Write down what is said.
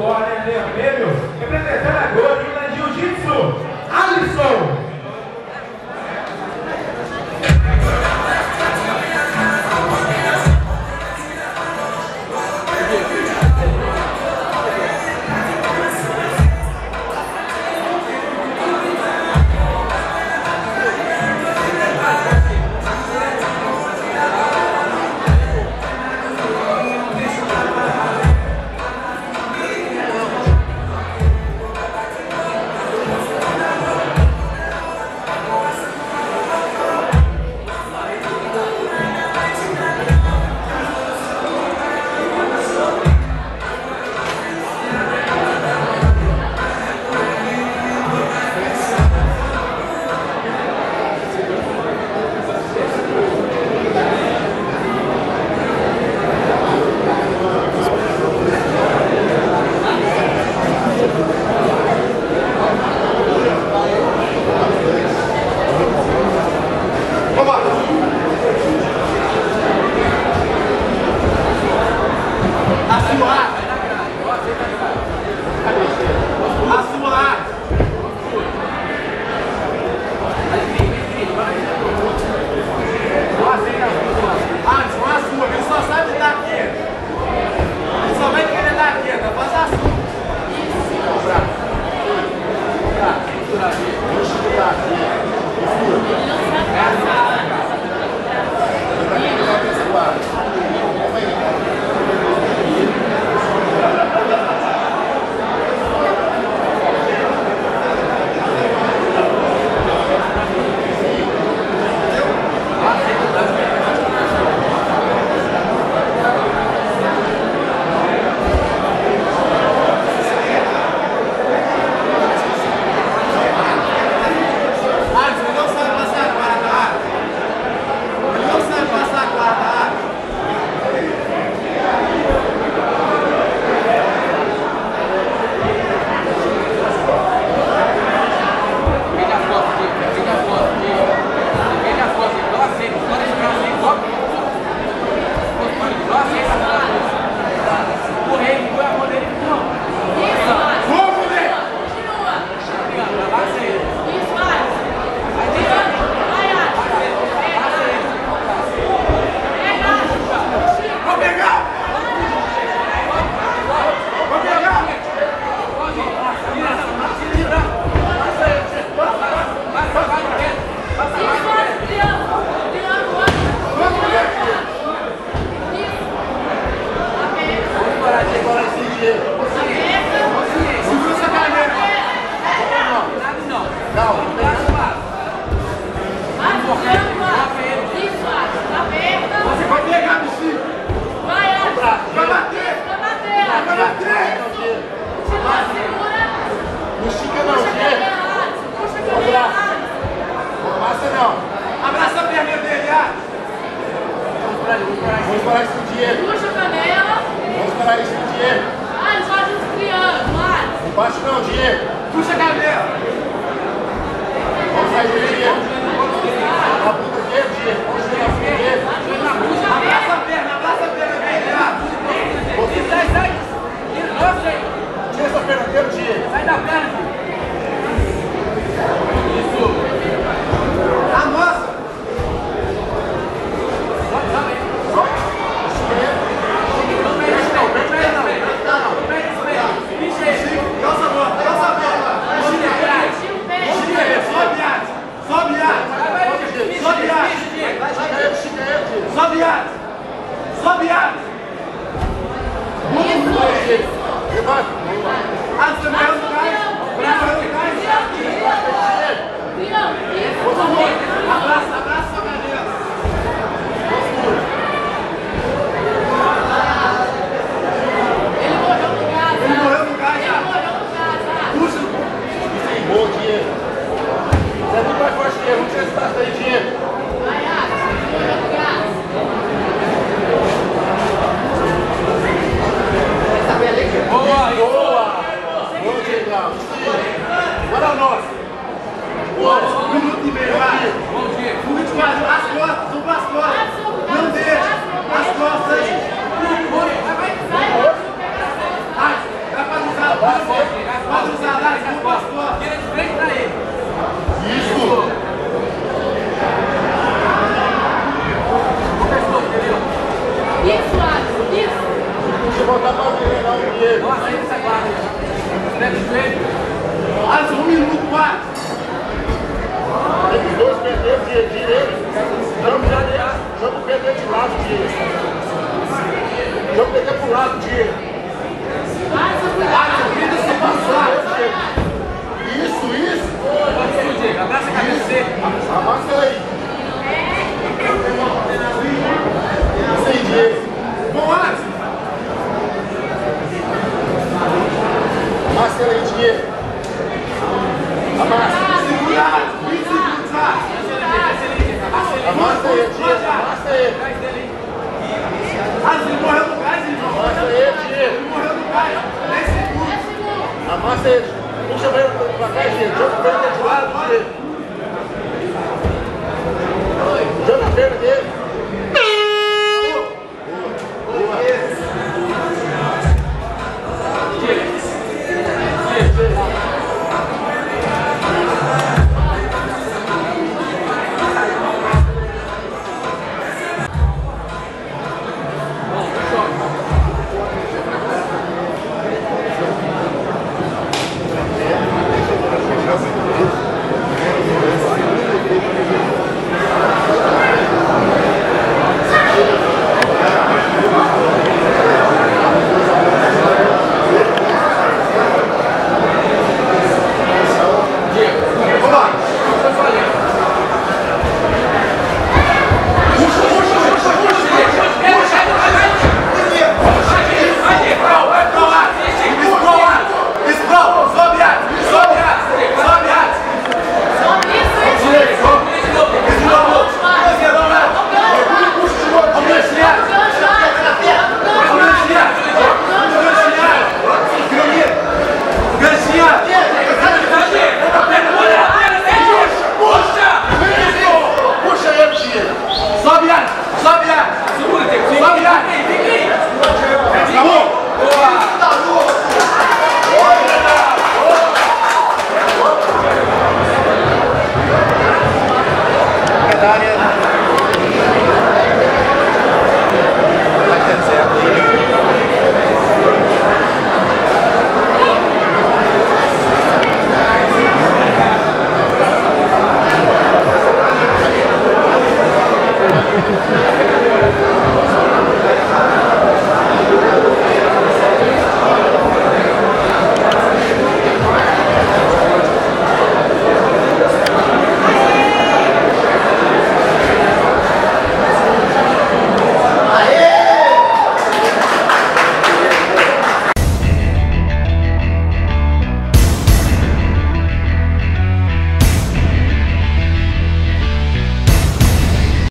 Corner vermelho, representando a Gorila Jiu-Jitsu, Alisson dinheiro. Puxa a canela. Vamos parar isso com dinheiro. Ai, ah, só a gente criando, vai. Não bate não, dinheiro. Puxa a canela. Vamos sair do dinheiro. Vamos o dinheiro. Abraça a perna, abraça a perna. Abraça a perna. صبيان! صبيان! voltar para virar o dinheiro. Nossa, aí você guarda. Mais um minuto, quase. Os dois perderam de direito. Jogo perder de lado direito. Jogo perder pro lado direito. parceiro aí, dinheiro. Amassa. Amassa aí, dinheiro. Amassa aí. Ah, ele morreu no gás, irmão. Amassa aí, dinheiro. Ele morreu no gás. Nem segundo. Amassa aí. Puxa pra ele pra cá, dinheiro. Joga a perna de lado, dinheiro. Joga a perna dele.